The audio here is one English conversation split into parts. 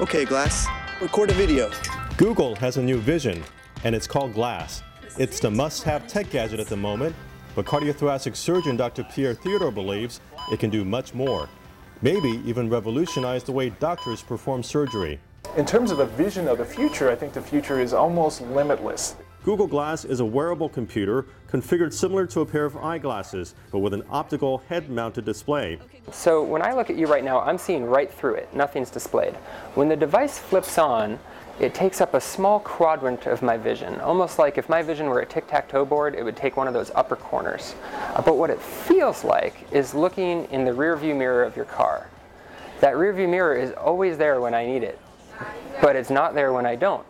Okay, Glass, record a video. Google has a new vision, and it's called Glass. It's the must-have tech gadget at the moment, but cardiothoracic surgeon Dr. Pierre Theodore believes it can do much more. Maybe even revolutionize the way doctors perform surgery. In terms of the vision of the future, I think the future is almost limitless. Google Glass is a wearable computer configured similar to a pair of eyeglasses, but with an optical head-mounted display. So when I look at you right now, I'm seeing right through it. Nothing's displayed. When the device flips on, it takes up a small quadrant of my vision, almost like if my vision were a tic-tac-toe board, it would take one of those upper corners. Uh, but what it feels like is looking in the rear view mirror of your car. That rear view mirror is always there when I need it, but it's not there when I don't.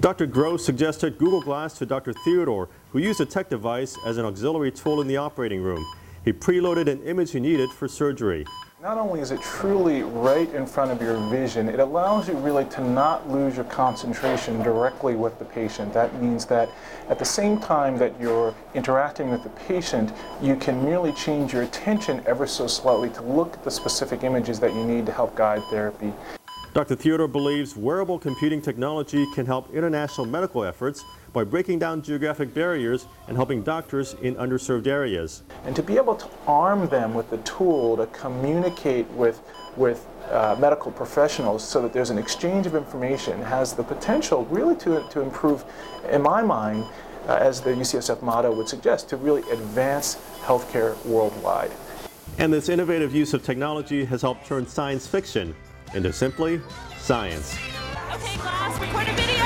Dr. Gross suggested Google Glass to Dr. Theodore, who used a tech device as an auxiliary tool in the operating room. He preloaded an image he needed for surgery. Not only is it truly right in front of your vision, it allows you really to not lose your concentration directly with the patient. That means that at the same time that you're interacting with the patient, you can merely change your attention ever so slightly to look at the specific images that you need to help guide therapy. Dr. Theodore believes wearable computing technology can help international medical efforts by breaking down geographic barriers and helping doctors in underserved areas. And to be able to arm them with the tool to communicate with, with uh, medical professionals so that there's an exchange of information has the potential really to, to improve, in my mind, uh, as the UCSF motto would suggest, to really advance healthcare worldwide. And this innovative use of technology has helped turn science fiction into simply science. Okay, Glass, record a video!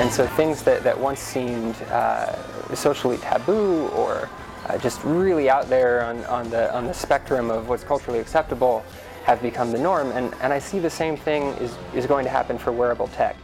And so things that, that once seemed uh, socially taboo or uh, just really out there on, on, the, on the spectrum of what's culturally acceptable have become the norm. And, and I see the same thing is, is going to happen for wearable tech.